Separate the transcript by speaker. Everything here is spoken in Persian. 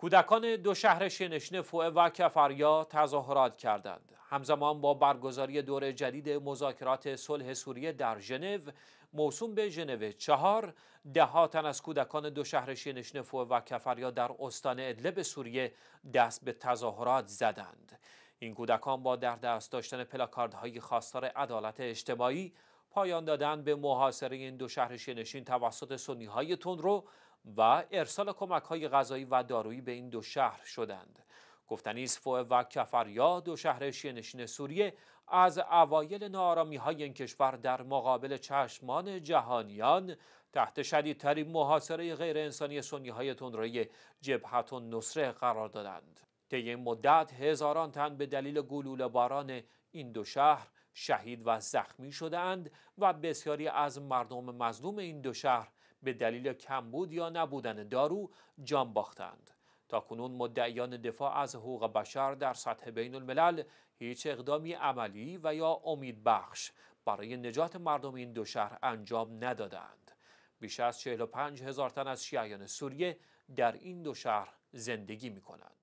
Speaker 1: کودکان دو شهر شنشن فوه و کفریا تظاهرات کردند. همزمان با برگزاری دور جدید مذاکرات صلح سوریه در ژنو موسوم به ژنو چهار ده تن از کودکان دو شهر شنشن فوه و کفریا در استان ادلب سوریه دست به تظاهرات زدند. این کودکان با در دست داشتن پلاکاردهای خواستار عدالت اجتماعی پایان دادن به محاصره این دو شهر شنشین توسط سنی های تندرو و ارسال کمک های غذایی و دارویی به این دو شهر شدند. گفتنی فوه و کفریا دو شهر شیعه سوریه از اوایل نارامی های این کشور در مقابل چشمان جهانیان تحت شدیدترین محاصره غیر انسانی سنی های تندروی جبهت و نصره قرار دادند. طی این مدت هزاران تن به دلیل گلوله باران این دو شهر شهید و زخمی شدند و بسیاری از مردم مظلوم این دو شهر به دلیل کمبود یا نبودن دارو جان باختند تا کنون مدعیان دفاع از حقوق بشر در سطح بین الملل هیچ اقدامی عملی و یا امید بخش برای نجات مردم این دو شهر انجام ندادند. بیش از 45 هزار تن از شیعیان سوریه در این دو شهر زندگی می کنند.